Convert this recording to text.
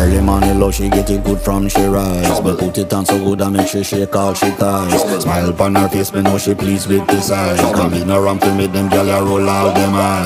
Early morning love, she get it good from she rise. But put it on so good I make she shake all she ties Smile upon her face, me know she pleased with this eyes Come in around to me, them gal roll all them eyes.